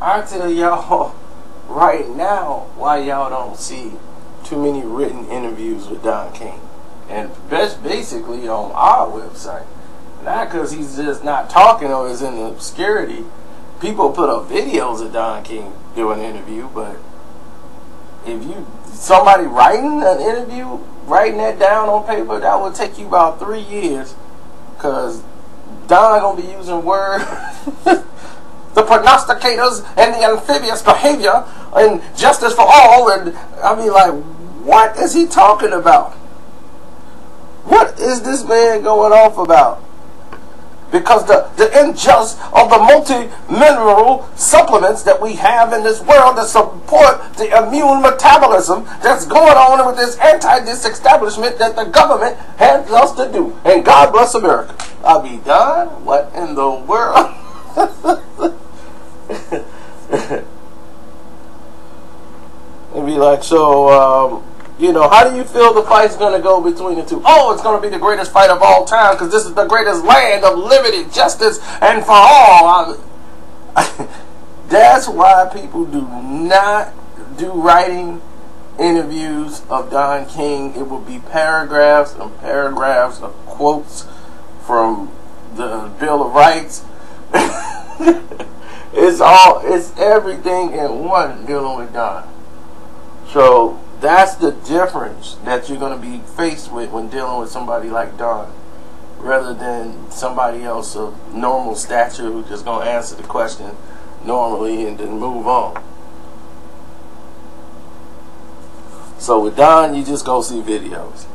I tell y'all right now why y'all don't see too many written interviews with Don King. And best basically on our website. Not because he's just not talking or is in obscurity. People put up videos of Don King doing an interview, but if you somebody writing an interview, writing that down on paper, that would take you about three years. Cause Don gonna be using words the prognosticators and the amphibious behavior and justice for all and I mean like what is he talking about? What is this man going off about? Because the, the injustice of the multi-mineral supplements that we have in this world that support the immune metabolism that's going on with this anti-disestablishment that the government has us to do. And God bless America. I'll be done. What in the world? And be like, so, um, you know, how do you feel the fight's going to go between the two? Oh, it's going to be the greatest fight of all time because this is the greatest land of liberty, justice, and for all. That's why people do not do writing interviews of Don King. It will be paragraphs and paragraphs of quotes from the Bill of Rights. it's all, it's everything in one dealing with Don. So that's the difference that you're going to be faced with when dealing with somebody like Don, rather than somebody else of normal stature who's just going to answer the question normally and then move on. So with Don, you just go see videos.